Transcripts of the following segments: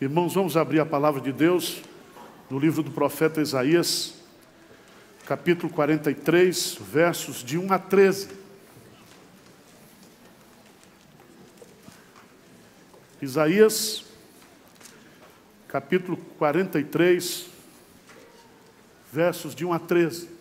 Irmãos, vamos abrir a palavra de Deus no livro do profeta Isaías, capítulo 43, versos de 1 a 13. Isaías, capítulo 43, versos de 1 a 13.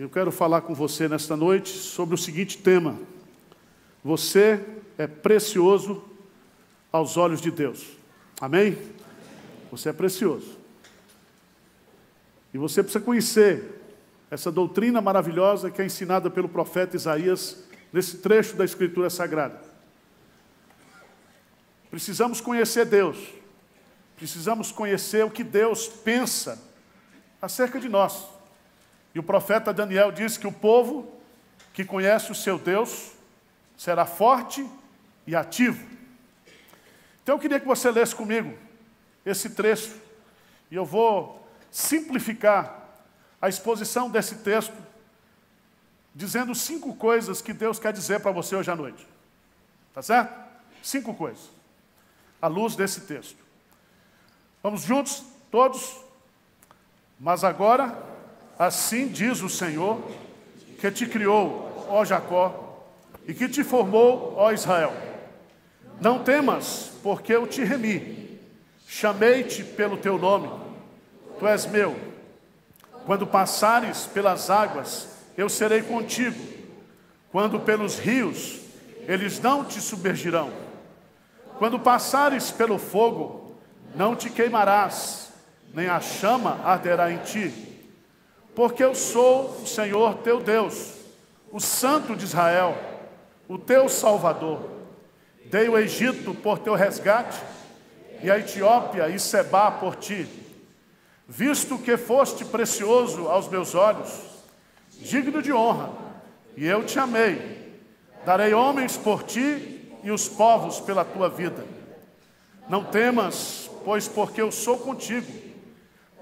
Eu quero falar com você nesta noite sobre o seguinte tema: Você é precioso aos olhos de Deus. Amém? Você é precioso. E você precisa conhecer essa doutrina maravilhosa que é ensinada pelo profeta Isaías nesse trecho da Escritura Sagrada. Precisamos conhecer Deus. Precisamos conhecer o que Deus pensa acerca de nós. E o profeta Daniel diz que o povo que conhece o seu Deus será forte e ativo. Então eu queria que você lesse comigo esse trecho, e eu vou simplificar a exposição desse texto, dizendo cinco coisas que Deus quer dizer para você hoje à noite. Tá certo? Cinco coisas, à luz desse texto. Vamos juntos, todos? Mas agora Assim diz o Senhor, que te criou, ó Jacó, e que te formou, ó Israel. Não temas, porque eu te remi. Chamei-te pelo teu nome. Tu és meu. Quando passares pelas águas, eu serei contigo. Quando pelos rios, eles não te submergirão. Quando passares pelo fogo, não te queimarás, nem a chama arderá em ti porque eu sou o Senhor teu Deus, o Santo de Israel, o teu Salvador. Dei o Egito por teu resgate, e a Etiópia e Sebá por ti. Visto que foste precioso aos meus olhos, digno de honra, e eu te amei. Darei homens por ti e os povos pela tua vida. Não temas, pois porque eu sou contigo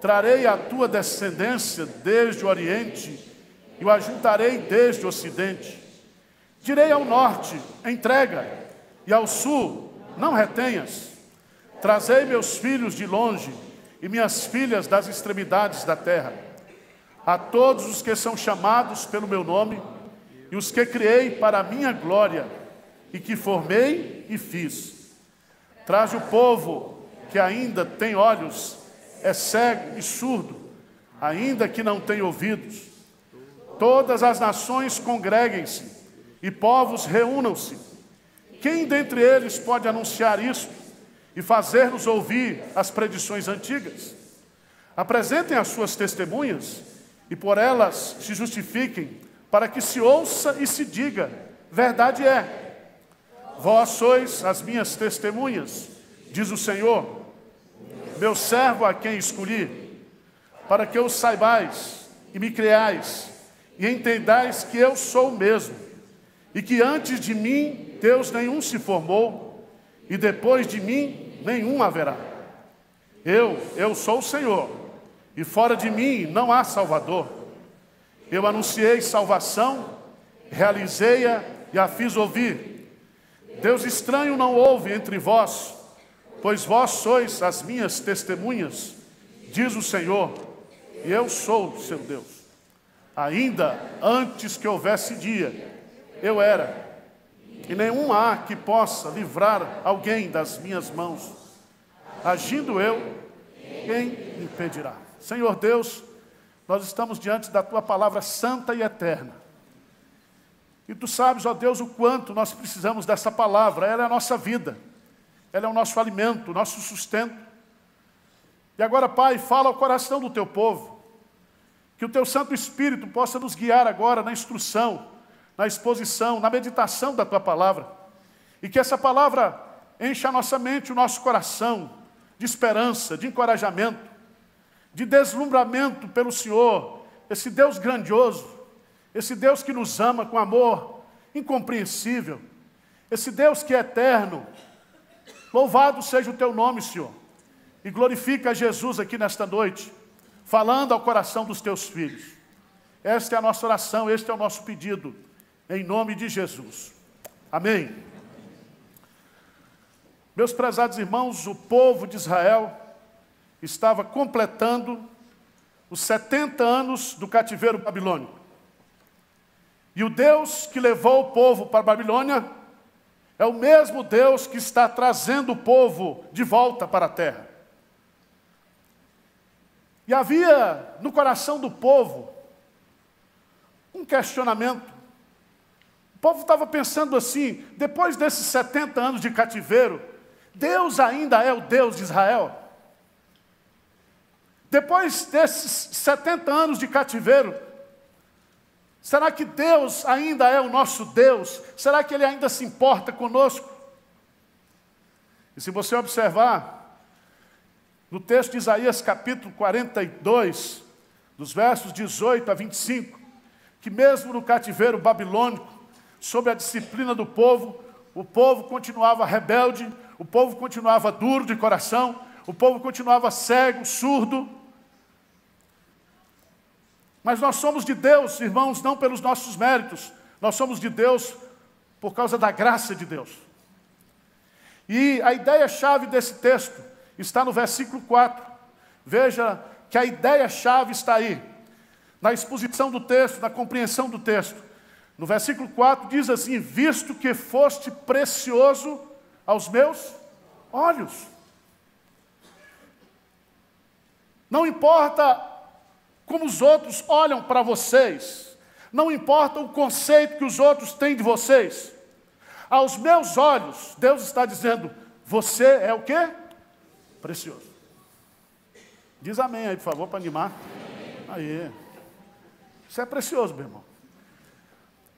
Trarei a tua descendência desde o Oriente e o ajuntarei desde o Ocidente. Direi ao norte, entrega, e ao sul, não retenhas. Trazei meus filhos de longe e minhas filhas das extremidades da terra. A todos os que são chamados pelo meu nome e os que criei para a minha glória e que formei e fiz. Traze o povo que ainda tem olhos é cego e surdo, ainda que não tenha ouvidos. Todas as nações congreguem-se e povos reúnam-se. Quem dentre eles pode anunciar isso e fazer-nos ouvir as predições antigas? Apresentem as suas testemunhas e por elas se justifiquem, para que se ouça e se diga: verdade é. Vós sois as minhas testemunhas, diz o Senhor meu servo a quem escolhi, para que o saibais e me creais, e entendais que eu sou o mesmo, e que antes de mim Deus nenhum se formou, e depois de mim nenhum haverá. Eu, eu sou o Senhor, e fora de mim não há Salvador. Eu anunciei salvação, realizei-a e a fiz ouvir. Deus estranho não houve entre vós, Pois vós sois as minhas testemunhas, diz o Senhor, e eu sou o seu Deus. Ainda antes que houvesse dia, eu era, e nenhum há que possa livrar alguém das minhas mãos. Agindo eu, quem impedirá? Senhor Deus, nós estamos diante da tua palavra santa e eterna. E tu sabes, ó Deus, o quanto nós precisamos dessa palavra, ela é a nossa vida. Ela é o nosso alimento, o nosso sustento. E agora, Pai, fala ao coração do teu povo, que o teu Santo Espírito possa nos guiar agora na instrução, na exposição, na meditação da tua palavra, e que essa palavra encha a nossa mente, o nosso coração, de esperança, de encorajamento, de deslumbramento pelo Senhor, esse Deus grandioso, esse Deus que nos ama com amor incompreensível, esse Deus que é eterno, Louvado seja o teu nome, Senhor. E glorifica Jesus aqui nesta noite. falando ao coração dos teus filhos. Esta é a nossa oração, este é o nosso pedido, em nome de Jesus. Amém. Meus prezados irmãos, o povo de Israel estava completando os 70 anos do cativeiro babilônico. E o Deus que levou o povo para a Babilônia é o mesmo Deus que está trazendo o povo de volta para a terra. E havia no coração do povo um questionamento. O povo estava pensando assim: depois desses 70 anos de cativeiro, Deus ainda é o Deus de Israel? Depois desses 70 anos de cativeiro, será que Deus ainda é o nosso Deus? Será que Ele ainda se importa conosco? E se você observar, no texto de Isaías capítulo 42, dos versos 18 a 25, que mesmo no cativeiro babilônico, sob a disciplina do povo, o povo continuava rebelde, o povo continuava duro de coração, o povo continuava cego, surdo, mas nós somos de Deus, irmãos, não pelos nossos méritos, nós somos de Deus por causa da graça de Deus. E a ideia-chave desse texto está no versículo 4. Veja que a ideia-chave está aí, na exposição do texto, na compreensão do texto. No versículo 4 diz assim: Visto que foste precioso aos meus olhos. Não importa como os outros olham para vocês, não importa o conceito que os outros têm de vocês. Aos meus olhos, Deus está dizendo: você é o quê? Precioso. Diz amém aí, por favor, para animar. Aí. Isso é precioso, meu irmão.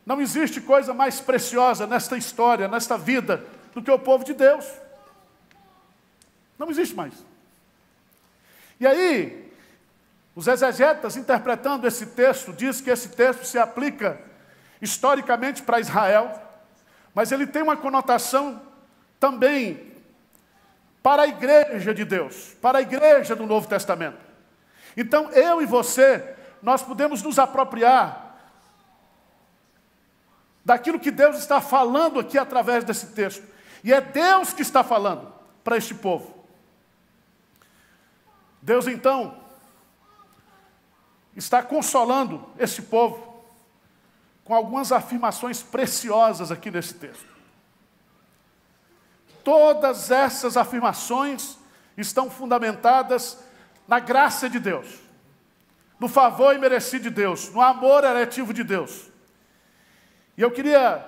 Não existe coisa mais preciosa nesta história, nesta vida, do que o povo de Deus. Não existe mais. E aí, os exegetas, interpretando esse texto, diz que esse texto se aplica historicamente para Israel, mas ele tem uma conotação também para a igreja de Deus, para a igreja do Novo Testamento. Então, eu e você, nós podemos nos apropriar daquilo que Deus está falando aqui através desse texto. E é Deus que está falando para este povo. Deus então está consolando esse povo com algumas afirmações preciosas aqui nesse texto. Todas essas afirmações estão fundamentadas na graça de Deus, no favor imerecido de Deus, no amor eletivo de Deus. E eu queria,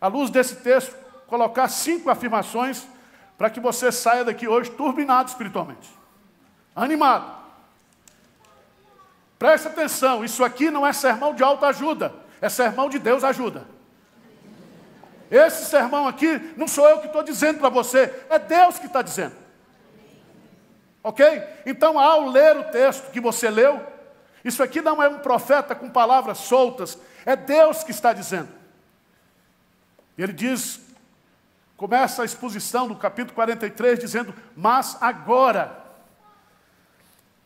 à luz desse texto, colocar cinco afirmações para que você saia daqui hoje turbinado espiritualmente, animado. Preste atenção, isso aqui não é sermão de autoajuda, é sermão de Deus ajuda. Esse sermão aqui não sou eu que estou dizendo para você, é Deus que está dizendo. Ok? Então, ao ler o texto que você leu, isso aqui não é um profeta com palavras soltas, é Deus que está dizendo. Ele diz, começa a exposição do capítulo 43 dizendo: Mas agora.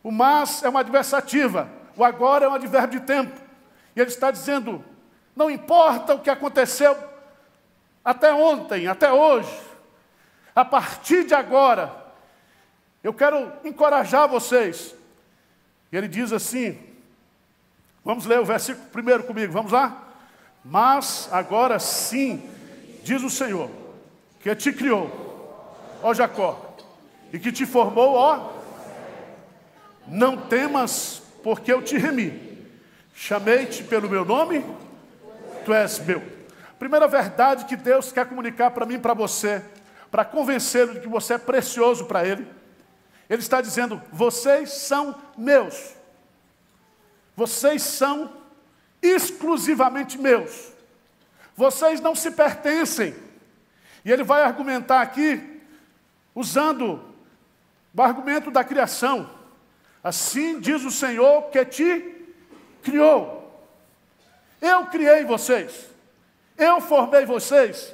O mas é uma adversativa. O agora é um advérbio de tempo. E ele está dizendo: não importa o que aconteceu até ontem, até hoje, a partir de agora, eu quero encorajar vocês. E ele diz assim: vamos ler o versículo primeiro comigo, vamos lá? Mas agora sim, diz o Senhor, que te criou, ó Jacó, e que te formou, ó, não temas, porque eu te remi. Chamei-te pelo meu nome, tu és meu. Primeira verdade que Deus quer comunicar para mim e para você, para convencê-lo de que você é precioso para Ele, Ele está dizendo: vocês são meus. Vocês são exclusivamente meus. Vocês não se pertencem. E ele vai argumentar aqui, usando o argumento da criação. Assim diz o Senhor que te criou. Eu criei vocês. Eu formei vocês.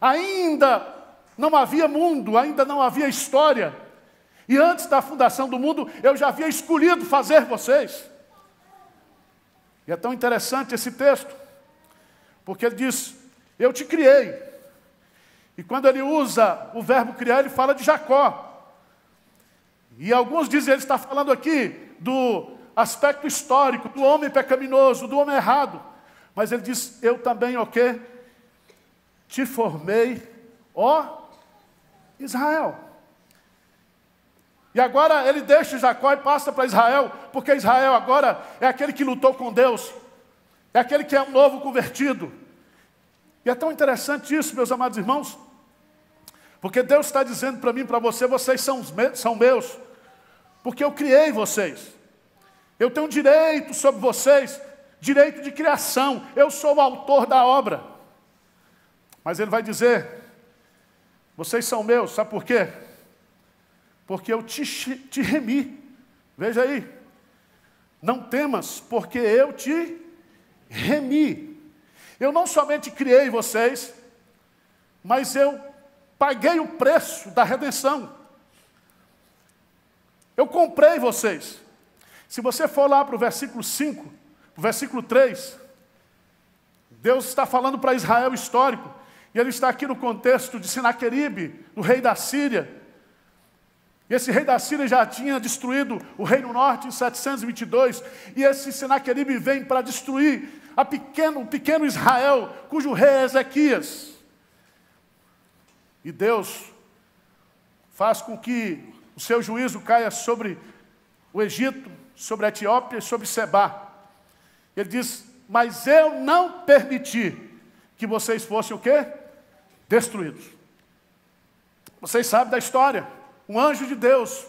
Ainda não havia mundo, ainda não havia história. E antes da fundação do mundo, eu já havia escolhido fazer vocês. E é tão interessante esse texto, porque ele diz: Eu te criei. E quando ele usa o verbo criar, ele fala de Jacó. E alguns dizem, ele está falando aqui do aspecto histórico, do homem pecaminoso, do homem errado. Mas ele diz, eu também, o quê? Te formei, ó Israel. E agora ele deixa Jacó e passa para Israel, porque Israel agora é aquele que lutou com Deus, é aquele que é um novo convertido. E é tão interessante isso, meus amados irmãos, porque Deus está dizendo para mim para você: vocês são, são meus, porque eu criei vocês. Eu tenho direito sobre vocês, direito de criação. Eu sou o autor da obra. Mas ele vai dizer: vocês são meus, sabe por quê? Porque eu te, te remi. Veja aí. Não temas, porque eu te remi. Eu não somente criei vocês, mas eu paguei o preço da redenção. Eu comprei vocês. Se você for lá para o versículo 5, o versículo 3, Deus está falando para Israel histórico, e ele está aqui no contexto de Sinaqueribe, do rei da Síria. E esse rei da Síria já tinha destruído o reino norte em 722, e esse Sinaqueribe vem para destruir a pequeno, pequeno Israel, cujo rei é Ezequias. E Deus faz com que o seu juízo caia sobre o Egito, sobre a Etiópia e sobre Seba. Ele diz: Mas eu não permiti que vocês fossem o quê? Destruídos. Vocês sabem da história. Um anjo de Deus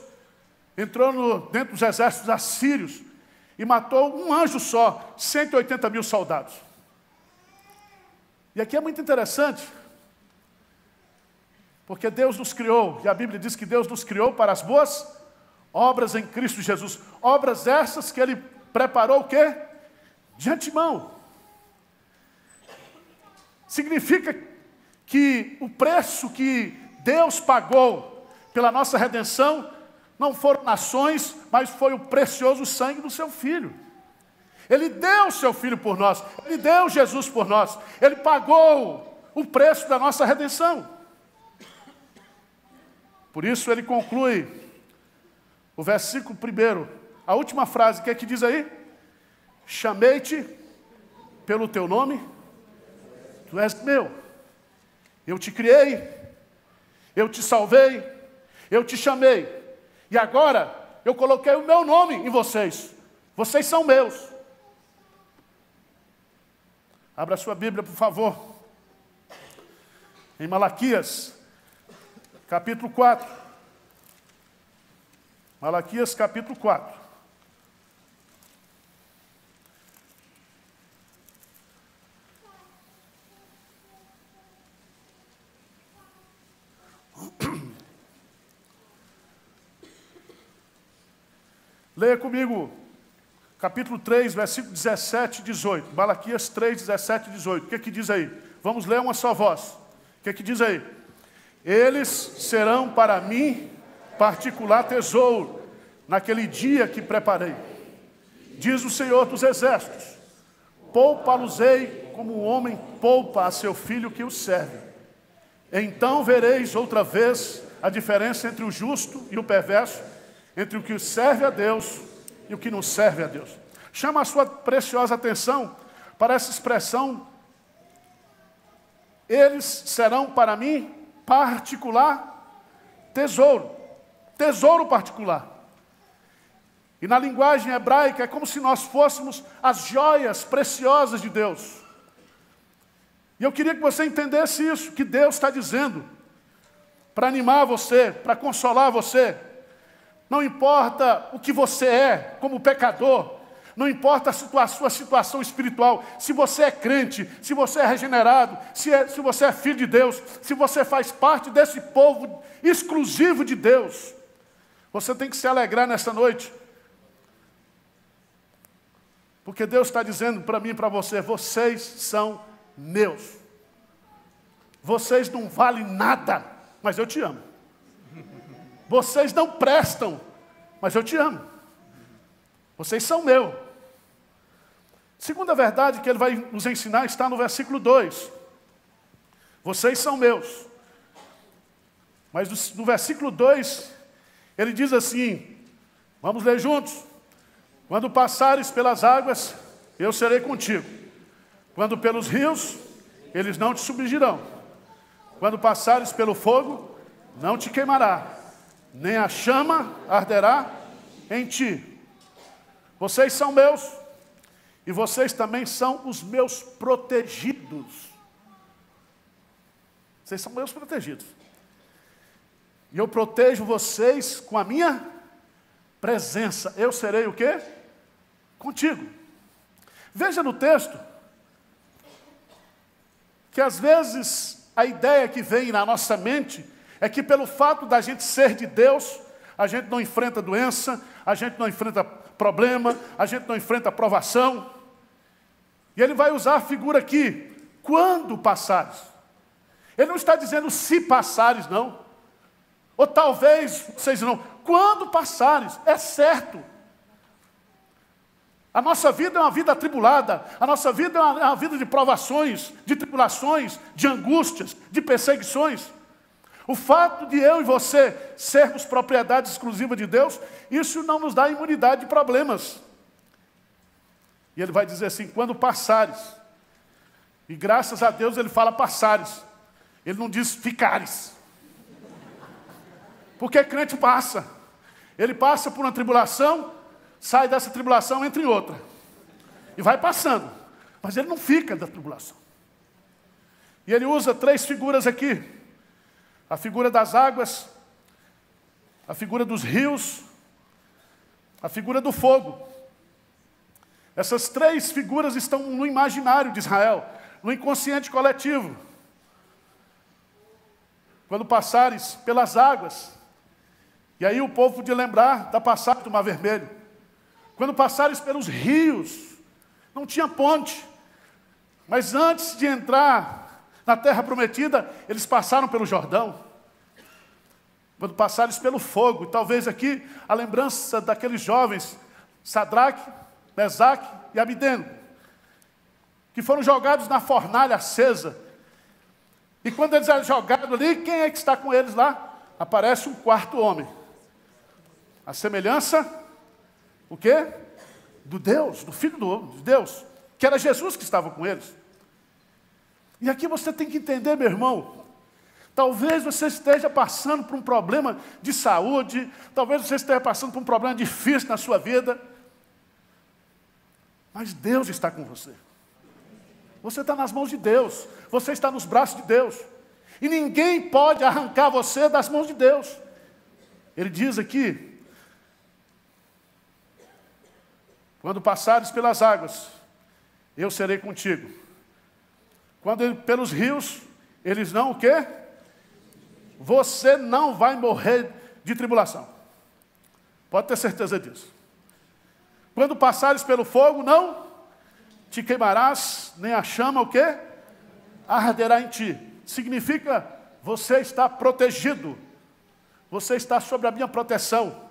entrou no, dentro dos exércitos assírios e matou um anjo só, 180 mil soldados. E aqui é muito interessante, porque Deus nos criou, e a Bíblia diz que Deus nos criou para as boas obras em Cristo Jesus. Obras essas que Ele preparou o quê? De antemão. Significa que o preço que Deus pagou pela nossa redenção não foram nações, mas foi o precioso sangue do seu Filho. Ele deu o seu Filho por nós, Ele deu Jesus por nós, Ele pagou o preço da nossa redenção. Por isso ele conclui o versículo primeiro, a última frase, o que é que diz aí? Chamei-te pelo teu nome, tu és meu. Eu te criei, eu te salvei, eu te chamei. E agora eu coloquei o meu nome em vocês. Vocês são meus. Abra sua Bíblia, por favor. Em Malaquias, capítulo 4. Malaquias, capítulo 4. Leia comigo, capítulo 3, versículo 17 e 18. Malaquias 3, 17 e 18. O que, é que diz aí? Vamos ler uma só voz. O que, é que diz aí? Eles serão para mim particular tesouro naquele dia que preparei. Diz o Senhor dos Exércitos: Poupa-los-ei como um homem poupa a seu filho que o serve. Então vereis outra vez a diferença entre o justo e o perverso, entre o que serve a Deus e o que não serve a Deus. Chama a sua preciosa atenção para essa expressão: eles serão para mim particular tesouro. Tesouro particular. E na linguagem hebraica é como se nós fôssemos as joias preciosas de Deus. E eu queria que você entendesse isso, que Deus está dizendo, para animar você, para consolar você. Não importa o que você é como pecador, não importa a sua, a sua situação espiritual, se você é crente, se você é regenerado, se, é, se você é filho de Deus, se você faz parte desse povo exclusivo de Deus, você tem que se alegrar nessa noite. Porque Deus está dizendo para mim e para você: vocês são meus. Vocês não valem nada, mas eu te amo. Vocês não prestam, mas eu te amo. Vocês são meu. Segunda verdade que ele vai nos ensinar está no versículo 2. Vocês são meus. Mas no versículo 2, ele diz assim: Vamos ler juntos. Quando passares pelas águas, eu serei contigo. Quando pelos rios, eles não te submergirão. Quando passares pelo fogo, não te queimará, nem a chama arderá em ti. Vocês são meus, e vocês também são os meus protegidos. Vocês são meus protegidos. E eu protejo vocês com a minha presença. Eu serei o quê? Contigo. Veja no texto que às vezes a ideia que vem na nossa mente é que pelo fato da gente ser de Deus, a gente não enfrenta doença, a gente não enfrenta problema, a gente não enfrenta provação. E ele vai usar a figura aqui, quando passares. Ele não está dizendo se passares, não. Ou talvez vocês não, quando passares, é certo. A nossa vida é uma vida atribulada, a nossa vida é uma, é uma vida de provações, de tribulações, de angústias, de perseguições. O fato de eu e você sermos propriedade exclusiva de Deus, isso não nos dá imunidade de problemas. E ele vai dizer assim: quando passares, e graças a Deus ele fala passares, ele não diz ficares. Porque crente passa. Ele passa por uma tribulação, sai dessa tribulação, entra em outra. E vai passando. Mas ele não fica da tribulação. E ele usa três figuras aqui: a figura das águas, a figura dos rios, a figura do fogo. Essas três figuras estão no imaginário de Israel, no inconsciente coletivo. Quando passares pelas águas, e aí o povo podia lembrar da passagem do Mar Vermelho. Quando passares pelos rios, não tinha ponte. Mas antes de entrar na terra prometida, eles passaram pelo Jordão. Quando passares pelo fogo, talvez aqui a lembrança daqueles jovens, Sadraque, Mesaque e Abideno, que foram jogados na fornalha acesa. E quando eles eram jogados ali, quem é que está com eles lá? Aparece um quarto homem. A semelhança, o quê? Do Deus, do Filho do, de Deus, que era Jesus que estava com eles. E aqui você tem que entender, meu irmão, Talvez você esteja passando por um problema de saúde, talvez você esteja passando por um problema difícil na sua vida, mas Deus está com você. Você está nas mãos de Deus, você está nos braços de Deus, e ninguém pode arrancar você das mãos de Deus. Ele diz aqui, Quando passares pelas águas, eu serei contigo. Quando pelos rios, eles não o quê? Você não vai morrer de tribulação. Pode ter certeza disso. Quando passares pelo fogo, não te queimarás, nem a chama o quê? Arderá em ti. Significa você está protegido. Você está sob a minha proteção.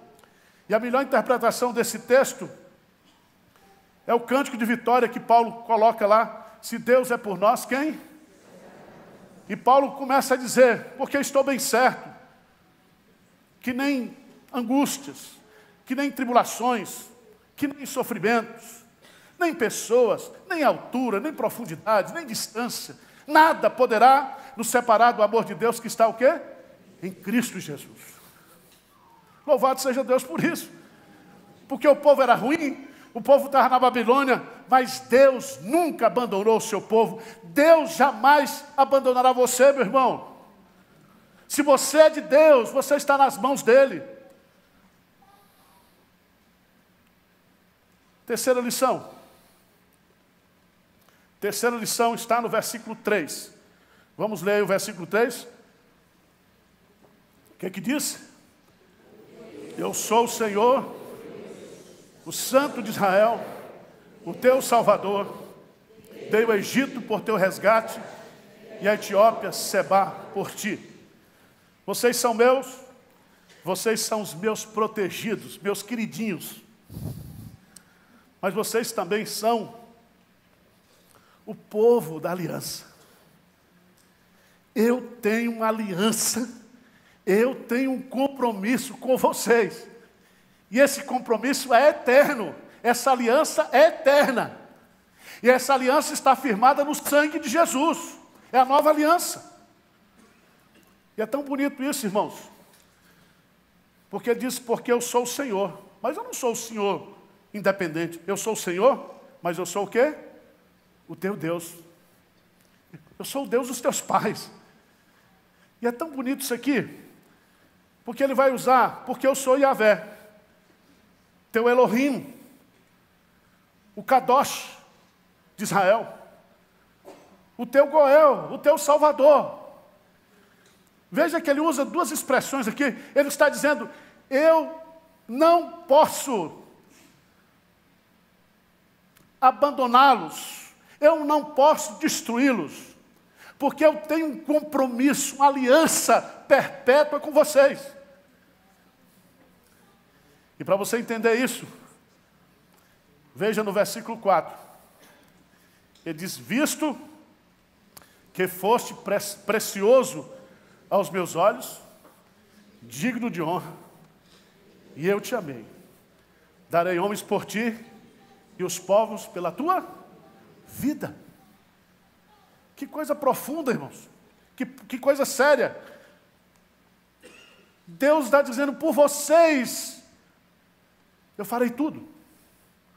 E a melhor interpretação desse texto é o cântico de vitória que Paulo coloca lá. Se Deus é por nós, quem? E Paulo começa a dizer, porque estou bem certo, que nem angústias, que nem tribulações, que nem sofrimentos, nem pessoas, nem altura, nem profundidade, nem distância, nada poderá nos separar do amor de Deus que está o quê? Em Cristo Jesus. Louvado seja Deus por isso. Porque o povo era ruim, o povo estava na Babilônia, mas Deus nunca abandonou o seu povo. Deus jamais abandonará você, meu irmão. Se você é de Deus, você está nas mãos dele. Terceira lição. Terceira lição está no versículo 3. Vamos ler o versículo 3. O que é que diz? Eu sou o Senhor o Santo de Israel, o teu Salvador, dei o Egito por teu resgate e a Etiópia Seba por ti. Vocês são meus, Vocês são os meus protegidos, meus queridinhos. Mas vocês também são o povo da aliança. Eu tenho uma aliança, eu tenho um compromisso com vocês. E esse compromisso é eterno, essa aliança é eterna. E essa aliança está firmada no sangue de Jesus, é a nova aliança. E é tão bonito isso, irmãos, porque diz: Porque eu sou o Senhor, mas eu não sou o Senhor independente, eu sou o Senhor, mas eu sou o quê? O teu Deus. Eu sou o Deus dos teus pais. E é tão bonito isso aqui, porque ele vai usar, porque eu sou Yahvé, teu Elohim, o Kadosh de Israel, o teu Goel, o teu Salvador. Veja que ele usa duas expressões aqui. Ele está dizendo: Eu não posso abandoná-los, eu não posso destruí-los porque eu tenho um compromisso, uma aliança perpétua com vocês. E para você entender isso, veja no versículo 4. Ele diz: Visto que foste pre precioso aos meus olhos, digno de honra, e eu te amei. Darei homens por ti e os povos pela tua vida. Que coisa profunda, irmãos. Que, que coisa séria. Deus está dizendo por vocês, eu farei tudo.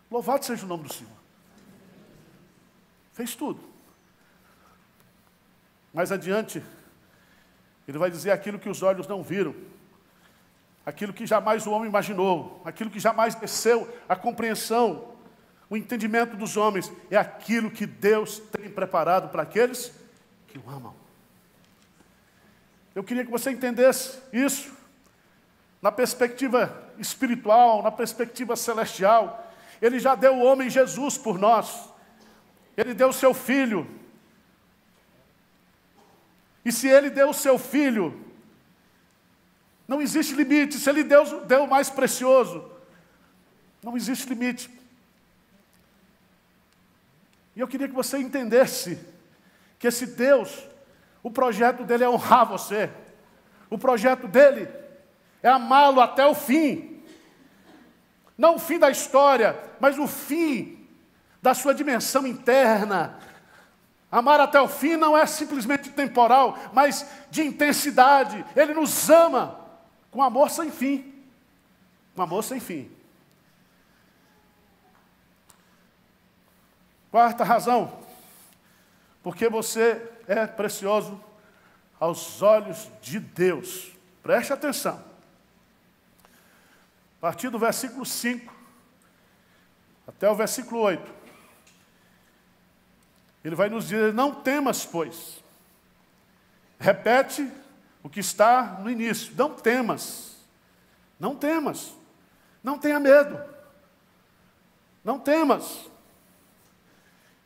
Louvado seja o nome do Senhor. Fez tudo. Mais adiante, ele vai dizer aquilo que os olhos não viram, aquilo que jamais o homem imaginou, aquilo que jamais desceu a compreensão o entendimento dos homens é aquilo que Deus tem preparado para aqueles que o amam. Eu queria que você entendesse isso na perspectiva espiritual, na perspectiva celestial. Ele já deu o homem Jesus por nós. Ele deu o seu filho. E se ele deu o seu filho, não existe limite. Se ele deu, deu o mais precioso, não existe limite. E eu queria que você entendesse que esse Deus, o projeto dele é honrar você. O projeto dele é amá-lo até o fim. Não o fim da história, mas o fim da sua dimensão interna. Amar até o fim não é simplesmente temporal, mas de intensidade. Ele nos ama com amor sem fim. Com amor sem fim. Quarta razão, porque você é precioso aos olhos de Deus. Preste atenção. A partir do versículo 5 até o versículo 8. Ele vai nos dizer: Não temas, pois. Repete o que está no início: Não temas. Não temas. Não tenha medo. Não temas.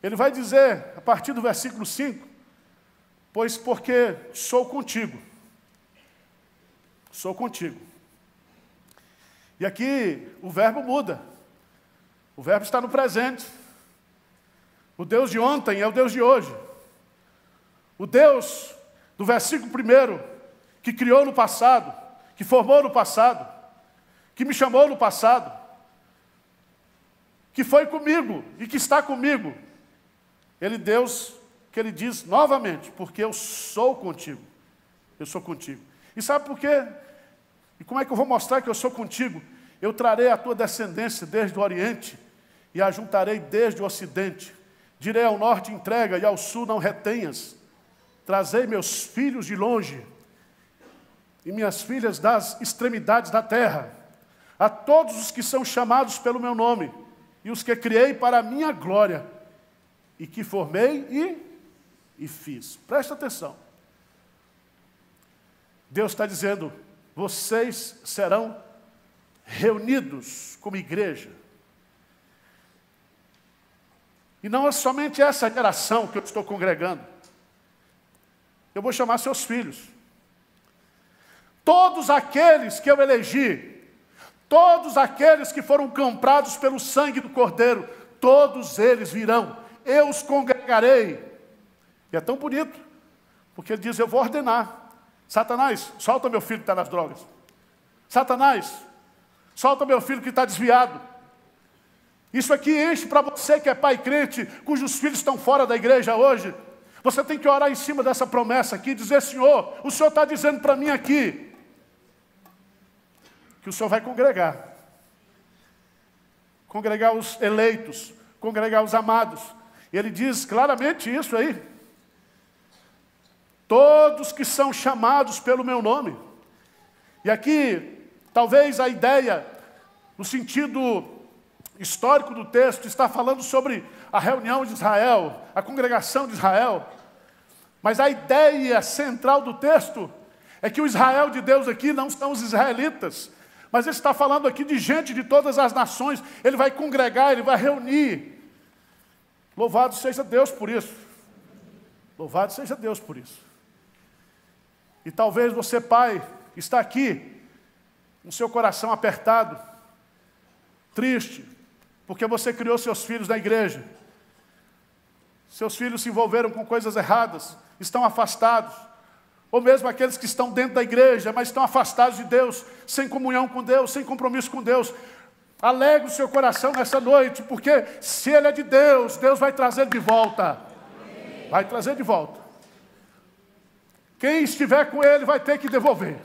Ele vai dizer, a partir do versículo 5, pois porque sou contigo. Sou contigo. E aqui o verbo muda. O verbo está no presente. O Deus de ontem é o Deus de hoje. O Deus do versículo primeiro, que criou no passado, que formou no passado, que me chamou no passado, que foi comigo e que está comigo ele, Deus, que ele diz novamente, porque eu sou contigo. Eu sou contigo. E sabe por quê? E como é que eu vou mostrar que eu sou contigo? Eu trarei a tua descendência desde o Oriente e a juntarei desde o Ocidente. Direi ao norte entrega e ao sul não retenhas. Trazei meus filhos de longe e minhas filhas das extremidades da terra. A todos os que são chamados pelo meu nome e os que criei para a minha glória e que formei e, e fiz. Presta atenção. Deus está dizendo: vocês serão reunidos como igreja. E não é somente essa geração que eu estou congregando. Eu vou chamar seus filhos. Todos aqueles que eu elegi, todos aqueles que foram comprados pelo sangue do Cordeiro, todos eles virão, eu os congregarei. E é tão bonito, porque ele diz: Eu vou ordenar. Satanás, solta meu filho que está nas drogas. Satanás, solta meu filho que está desviado. Isso aqui enche para você que é pai crente, cujos filhos estão fora da igreja hoje. Você tem que orar em cima dessa promessa aqui, dizer: Senhor, o Senhor está dizendo para mim aqui que o Senhor vai congregar congregar os eleitos, congregar os amados. Ele diz claramente isso aí. Todos que são chamados pelo meu nome. E aqui, talvez a ideia, no sentido histórico do texto, está falando sobre a reunião de Israel, a congregação de Israel. Mas a ideia central do texto é que o Israel de Deus aqui não são os israelitas, mas ele está falando aqui de gente de todas as nações. Ele vai congregar, ele vai reunir. Louvado seja Deus por isso. Louvado seja Deus por isso. E talvez você, pai, está aqui, com seu coração apertado, triste, porque você criou seus filhos na igreja. Seus filhos se envolveram com coisas erradas, estão afastados. Ou mesmo aqueles que estão dentro da igreja, mas estão afastados de Deus, sem comunhão com Deus, sem compromisso com Deus. Alegre o seu coração nessa noite, porque se ele é de Deus, Deus vai trazer de volta. Vai trazer de volta. Quem estiver com ele vai ter que devolver.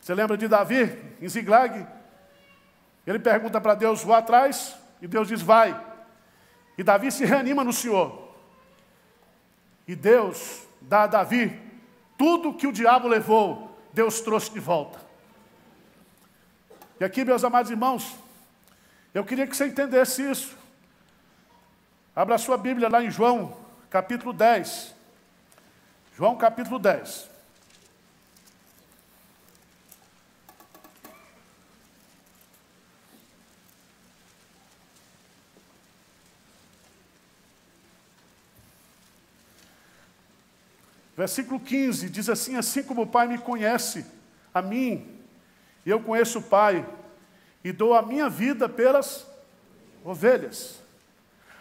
Você lembra de Davi, em Ziglag? Ele pergunta para Deus, vou atrás, e Deus diz, vai. E Davi se reanima no Senhor. E Deus dá a Davi tudo que o diabo levou, Deus trouxe de volta. E aqui, meus amados irmãos, eu queria que você entendesse isso. Abra sua Bíblia lá em João, capítulo 10. João, capítulo 10. Versículo 15 diz assim: Assim como o Pai me conhece, a mim, e eu conheço o Pai, e dou a minha vida pelas ovelhas.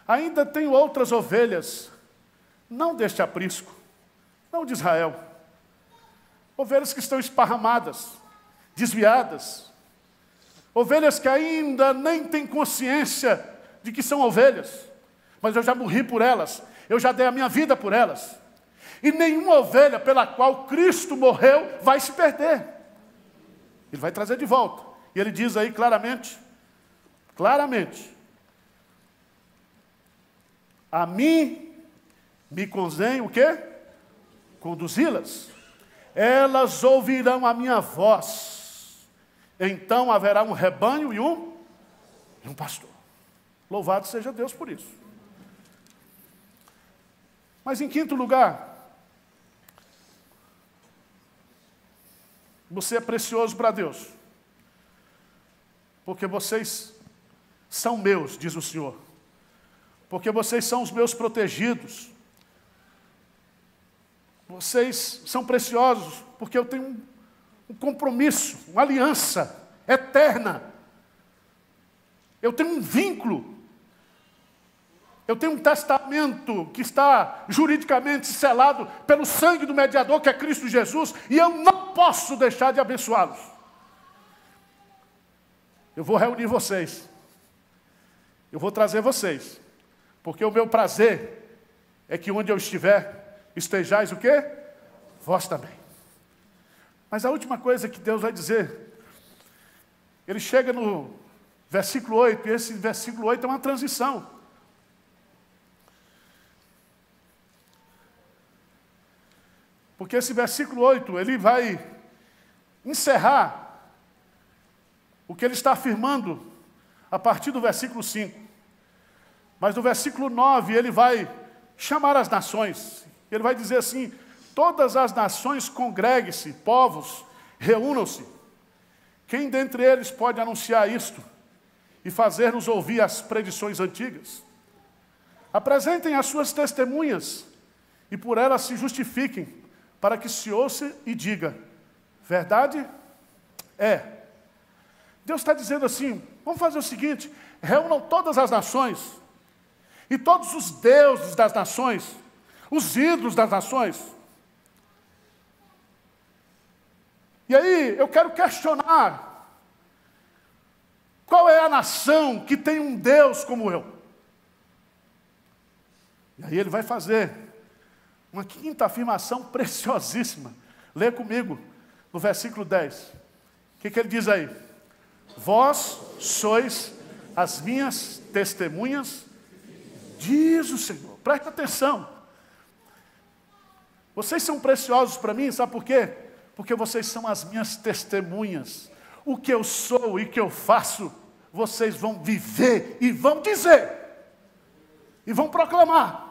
Ainda tenho outras ovelhas, não deste aprisco, não de Israel. Ovelhas que estão esparramadas, desviadas. Ovelhas que ainda nem têm consciência de que são ovelhas, mas eu já morri por elas, eu já dei a minha vida por elas. E nenhuma ovelha pela qual Cristo morreu vai se perder. Ele vai trazer de volta. E ele diz aí claramente, claramente, a mim me convém o quê? Conduzi-las. Elas ouvirão a minha voz. Então haverá um rebanho e um, e um pastor. Louvado seja Deus por isso. Mas em quinto lugar, Você é precioso para Deus. Porque vocês são meus, diz o Senhor. Porque vocês são os meus protegidos. Vocês são preciosos, porque eu tenho um, um compromisso, uma aliança eterna. Eu tenho um vínculo eu tenho um testamento que está juridicamente selado pelo sangue do mediador, que é Cristo Jesus, e eu não posso deixar de abençoá-los. Eu vou reunir vocês. Eu vou trazer vocês. Porque o meu prazer é que onde eu estiver, estejais o quê? Vós também. Mas a última coisa que Deus vai dizer, ele chega no versículo 8, e esse versículo 8 é uma transição. Porque esse versículo 8, ele vai encerrar o que ele está afirmando a partir do versículo 5. Mas no versículo 9, ele vai chamar as nações. Ele vai dizer assim: Todas as nações congreguem-se, povos, reúnam-se. Quem dentre eles pode anunciar isto e fazer-nos ouvir as predições antigas? Apresentem as suas testemunhas e por elas se justifiquem para que se ouça e diga: Verdade? É. Deus está dizendo assim: vamos fazer o seguinte: reúnam todas as nações, e todos os deuses das nações, os ídolos das nações. E aí eu quero questionar: qual é a nação que tem um Deus como eu? E aí ele vai fazer uma quinta afirmação preciosíssima. Lê comigo, no versículo 10. O que, que ele diz aí? Vós sois as minhas testemunhas, diz o Senhor. Preste atenção. Vocês são preciosos para mim, sabe por quê? Porque vocês são as minhas testemunhas. O que eu sou e que eu faço, vocês vão viver e vão dizer, e vão proclamar.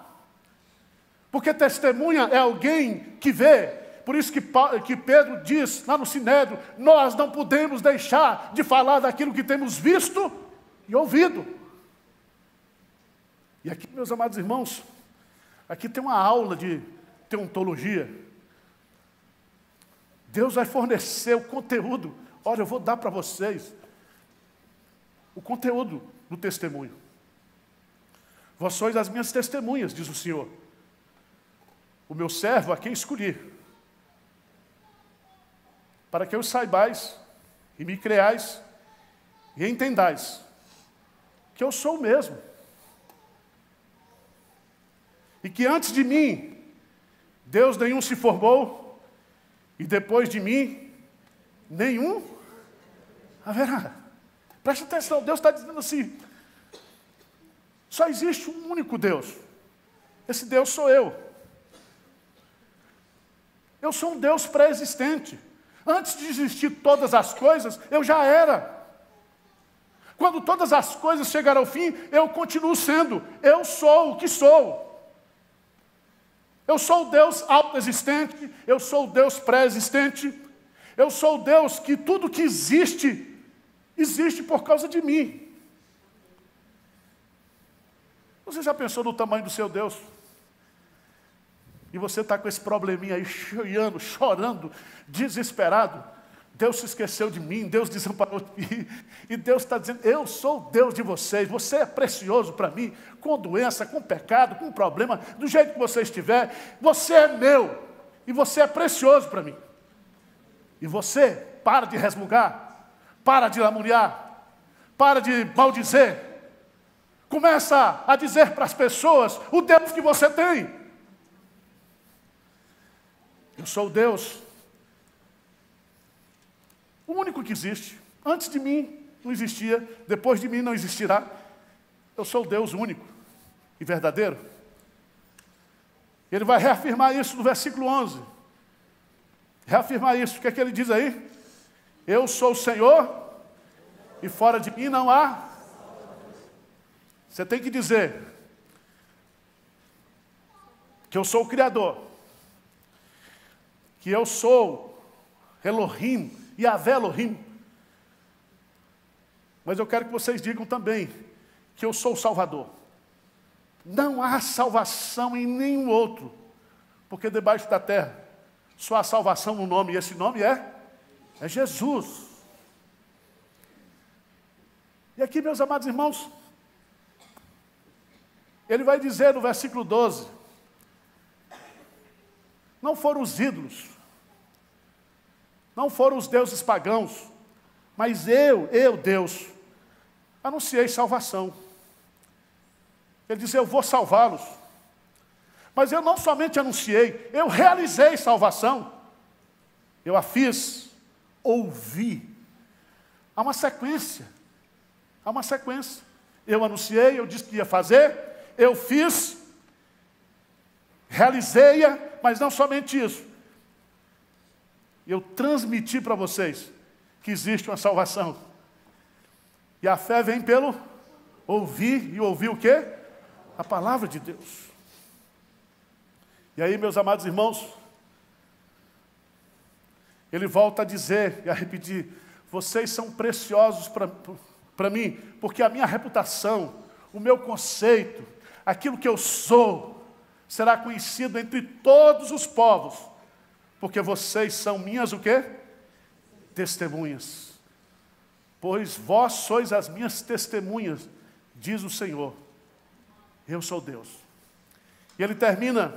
Porque testemunha é alguém que vê. Por isso que, que Pedro diz lá no Sinédrio: nós não podemos deixar de falar daquilo que temos visto e ouvido. E aqui, meus amados irmãos, aqui tem uma aula de teontologia. Deus vai fornecer o conteúdo. Olha, eu vou dar para vocês o conteúdo do testemunho. Vós sois as minhas testemunhas, diz o Senhor o meu servo a quem escolhi, para que os saibais e me creais e entendais que eu sou o mesmo. E que antes de mim, Deus nenhum se formou, e depois de mim, nenhum haverá. Preste atenção, Deus está dizendo assim: só existe um único Deus. Esse Deus sou eu. Eu sou um Deus pré-existente. Antes de existir todas as coisas, eu já era. Quando todas as coisas chegarem ao fim, eu continuo sendo. Eu sou o que sou. Eu sou o Deus autoexistente, eu sou o Deus pré-existente, eu sou o Deus que tudo que existe, existe por causa de mim. Você já pensou no tamanho do seu Deus? E você está com esse probleminha aí, chorando, chorando, desesperado, Deus se esqueceu de mim, Deus desamparou de mim, e Deus está dizendo: Eu sou o Deus de vocês, você é precioso para mim, com doença, com pecado, com problema, do jeito que você estiver, você é meu, e você é precioso para mim. E você, para de resmungar, para de lamuriar, para de maldizer, começa a dizer para as pessoas o Deus que você tem. Sou Deus. O único que existe. Antes de mim não existia, depois de mim não existirá. Eu sou Deus único e verdadeiro. Ele vai reafirmar isso no versículo 11. Reafirmar isso. O que é que ele diz aí? Eu sou o Senhor e fora de mim não há. Você tem que dizer que eu sou o Criador que eu sou Elohim, Yahvé Elohim. Mas eu quero que vocês digam também que eu sou o Salvador. Não há salvação em nenhum outro, porque debaixo da terra só há salvação no nome, e esse nome é, é Jesus. E aqui, meus amados irmãos, ele vai dizer no versículo 12: não foram os ídolos, não foram os deuses pagãos, mas eu, eu, Deus, anunciei salvação. Ele diz: Eu vou salvá-los. Mas eu não somente anunciei, eu realizei salvação. Eu a fiz, ouvi. Há uma sequência. Há uma sequência. Eu anunciei, eu disse que ia fazer, eu fiz, realizei-a, mas não somente isso. Eu transmiti para vocês que existe uma salvação. E a fé vem pelo ouvir, e ouvir o quê? A palavra de Deus. E aí, meus amados irmãos, ele volta a dizer e a repetir: vocês são preciosos para mim, porque a minha reputação, o meu conceito, aquilo que eu sou, será conhecido entre todos os povos, porque vocês são minhas o quê? testemunhas. Pois vós sois as minhas testemunhas, diz o Senhor. Eu sou Deus. E ele termina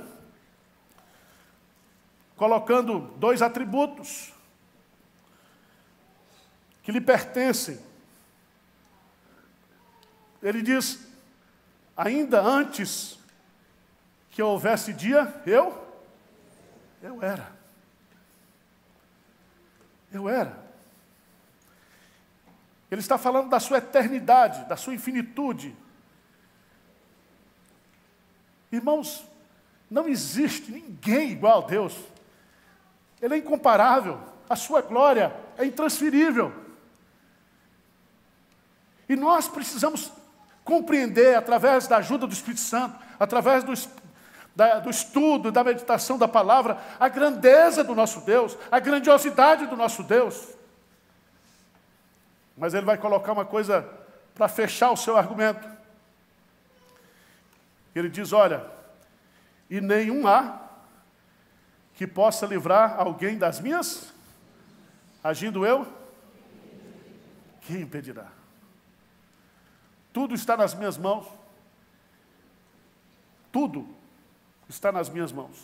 colocando dois atributos que lhe pertencem. Ele diz: ainda antes que houvesse dia, eu, eu era. Eu era. Ele está falando da sua eternidade, da sua infinitude. Irmãos, não existe ninguém igual a Deus. Ele é incomparável. A sua glória é intransferível. E nós precisamos compreender, através da ajuda do Espírito Santo, através do, da, do estudo, da meditação da palavra, a grandeza do nosso Deus, a grandiosidade do nosso Deus. Mas ele vai colocar uma coisa para fechar o seu argumento. Ele diz: Olha, e nenhum há que possa livrar alguém das minhas, agindo eu, quem impedirá? Tudo está nas minhas mãos. Tudo está nas minhas mãos.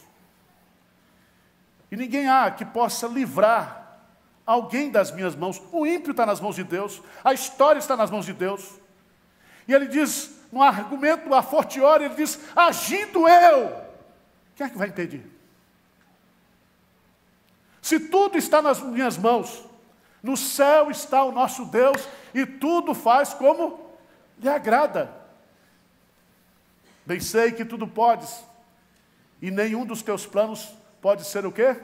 E ninguém há que possa livrar alguém das minhas mãos. O ímpio está nas mãos de Deus, a história está nas mãos de Deus. E ele diz, no argumento a fortiori, ele diz: agindo eu, quem é que vai impedir? Se tudo está nas minhas mãos, no céu está o nosso Deus e tudo faz como lhe agrada. Bem sei que tudo podes, e nenhum dos teus planos pode ser o quê?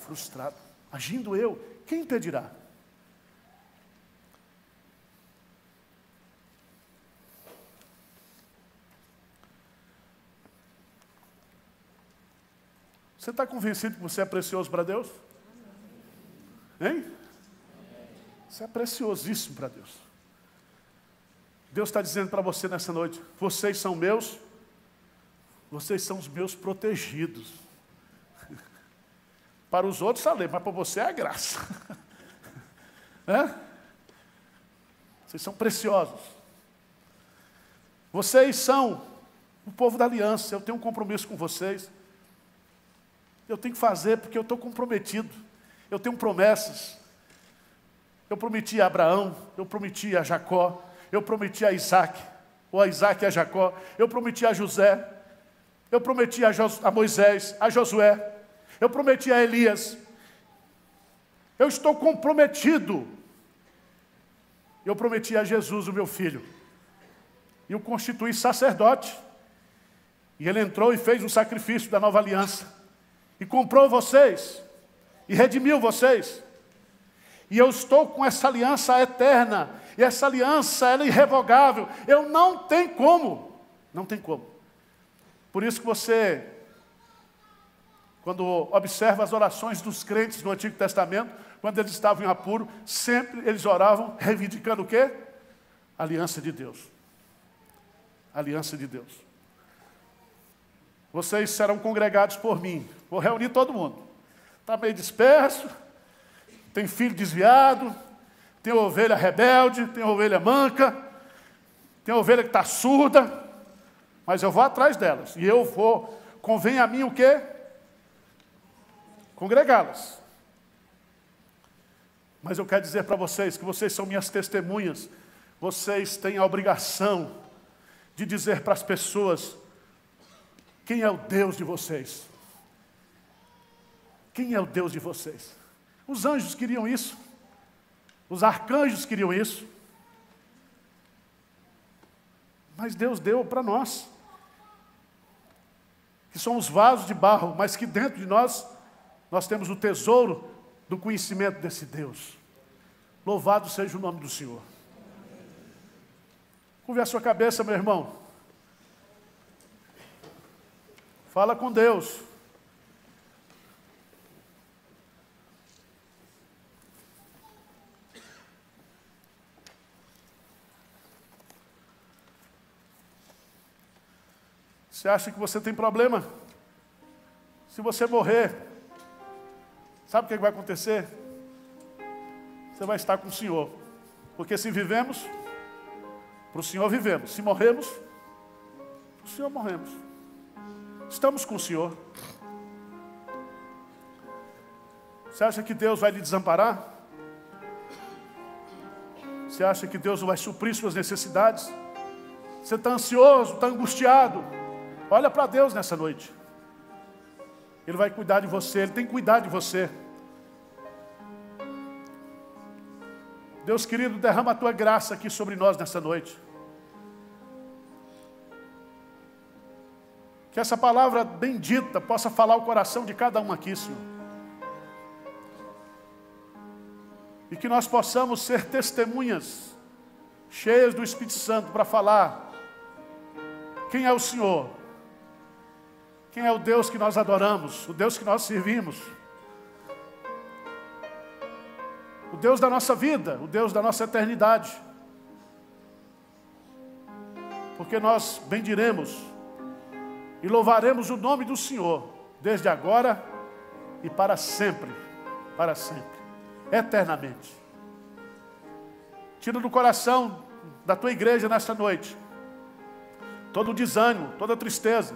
Frustrado. Agindo eu, quem impedirá? Você está convencido que você é precioso para Deus? Hein? Você é preciosíssimo para Deus. Deus está dizendo para você nessa noite: vocês são meus vocês são os meus protegidos. Para os outros, a lei, mas para você é a graça. É? Vocês são preciosos. Vocês são o povo da aliança. Eu tenho um compromisso com vocês. Eu tenho que fazer porque eu estou comprometido. Eu tenho promessas. Eu prometi a Abraão, eu prometi a Jacó, eu prometi a Isaac, ou a Isaac e a Jacó, eu prometi a José, eu prometi a, a Moisés, a Josué, eu prometi a Elias. Eu estou comprometido. Eu prometi a Jesus, o meu filho. E o constituí sacerdote. E ele entrou e fez o sacrifício da nova aliança. E comprou vocês. E redimiu vocês. E eu estou com essa aliança eterna. E essa aliança ela é irrevogável. Eu não tenho como. Não tem como. Por isso que você, quando observa as orações dos crentes no Antigo Testamento, quando eles estavam em apuro, sempre eles oravam reivindicando o quê? aliança de Deus. aliança de Deus. Vocês serão congregados por mim. Vou reunir todo mundo. Está meio disperso, tem filho desviado, tem ovelha rebelde, tem ovelha manca, tem ovelha que está surda, mas eu vou atrás delas. E eu vou, convém a mim o quê? Congregá-las. Mas eu quero dizer para vocês que vocês são minhas testemunhas. Vocês têm a obrigação de dizer para as pessoas quem é o Deus de vocês. Quem é o Deus de vocês? Os anjos queriam isso. Os arcanjos queriam isso. Mas Deus deu para nós que somos vasos de barro, mas que dentro de nós nós temos o tesouro do conhecimento desse Deus. Louvado seja o nome do Senhor. Curve a sua cabeça, meu irmão. Fala com Deus. Você acha que você tem problema? Se você morrer, sabe o que vai acontecer? você vai estar com o Senhor. Porque se vivemos, para o Senhor vivemos. Se morremos, para o Senhor morremos. Estamos com o Senhor. Você acha que Deus vai lhe desamparar? Você acha que Deus vai suprir suas necessidades? Você está ansioso, está angustiado. Olha para Deus nessa noite. Ele vai cuidar de você, Ele tem que cuidar de você. Deus querido, derrama a tua graça aqui sobre nós nessa noite. Que essa palavra bendita possa falar o coração de cada um aqui, Senhor. E que nós possamos ser testemunhas cheias do Espírito Santo para falar quem é o Senhor, quem é o Deus que nós adoramos, o Deus que nós servimos, o Deus da nossa vida, o Deus da nossa eternidade. Porque nós bendiremos e louvaremos o nome do Senhor, desde agora e para sempre, para sempre eternamente. Tira do coração da tua igreja nesta noite todo o desânimo, toda a tristeza,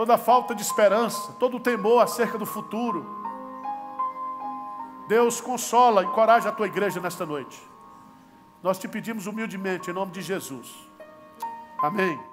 toda falta de esperança, todo o temor acerca do futuro. Deus consola e encoraja a tua igreja nesta noite. Nós te pedimos humildemente, em nome de Jesus. Amém.